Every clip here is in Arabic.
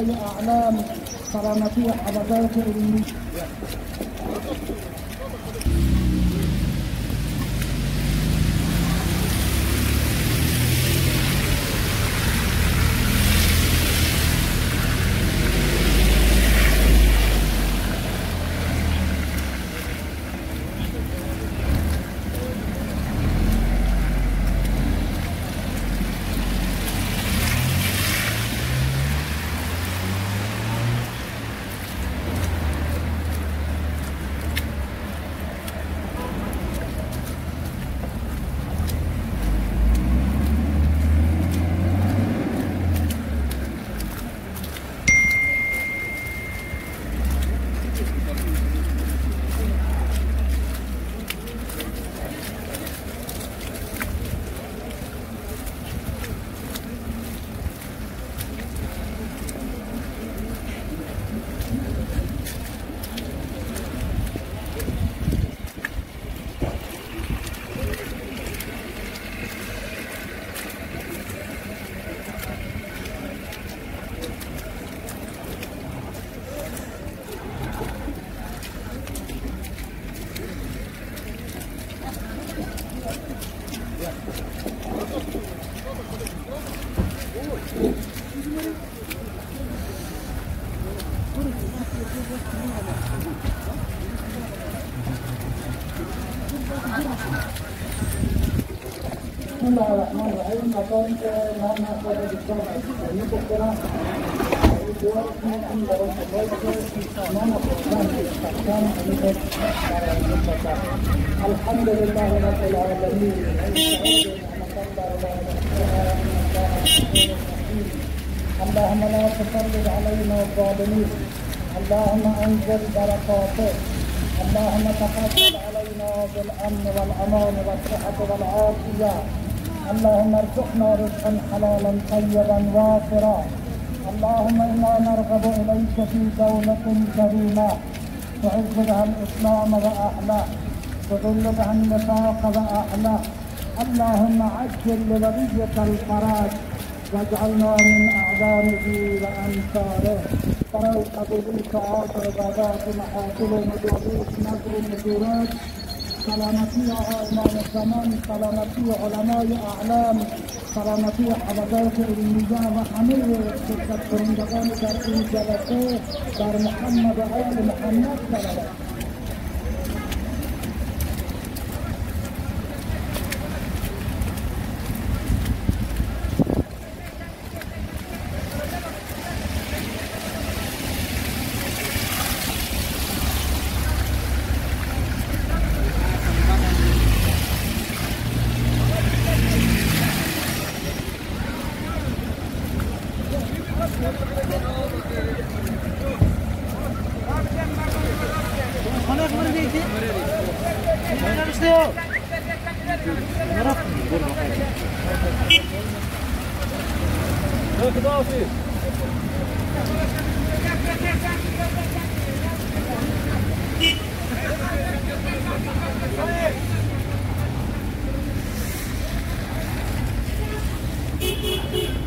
أعلام سلامتي حبذات علمي الله الرحمن الرحيم الحمد لله رب العالمين. اللهم لا تسلط علينا الظالمين اللهم أنزل بركاته. اللهم تفضل علينا بالأمن والأمان والصحة والعافية. اللهم ارزقنا رزقا حلالا طيبا وافرا. اللهم إنا نرغب إليك في دولة كريمة. تعز بها الإسلام واهله تذل بها النفاق واهله اللهم عجل لوليك الفرج واجعلنا من اعوانه وأنصاره. فروا قبولك عاصر عبادات محاصل مجوبيك نذر نذورات سلامتی امام الزمان سلامتی علمای اعلام سلامتی حوادث علمیه و همه شرکت کنندگان در این جلسة در محمد و آل محمد. صلوات Beep, beep, beep.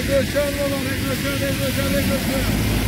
regresyon baba, regresyon, regresyon, regresyon.